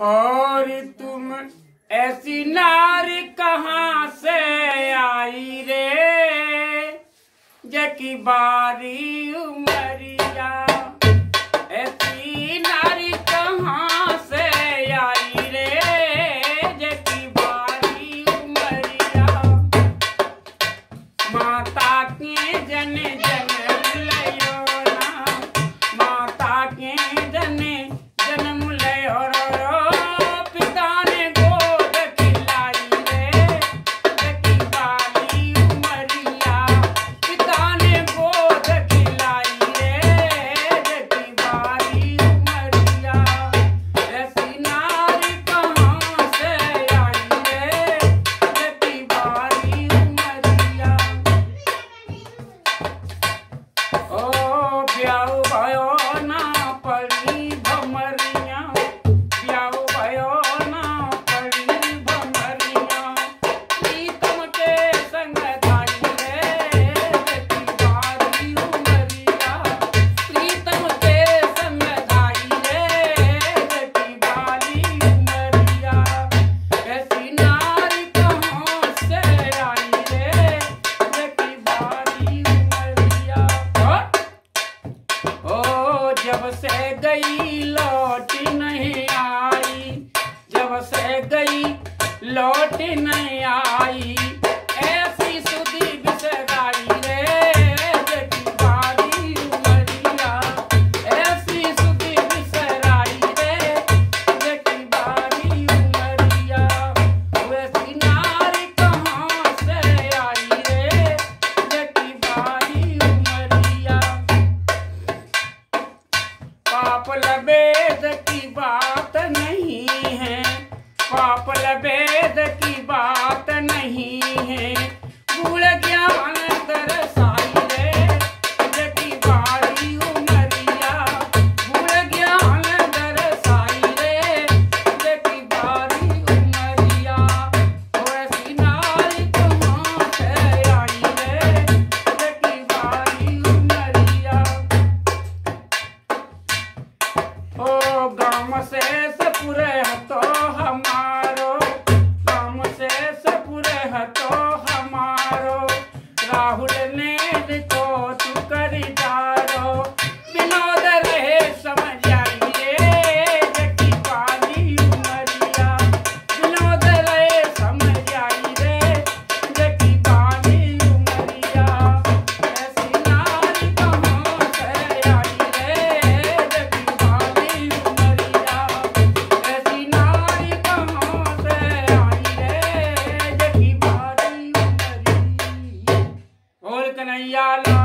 और तुम ऐसी नारी कहाँ से आई रे? जकी बारी उमरिया। गई लौट नहीं आई। जब से गई लौट नहीं गणेश पुरे ยานา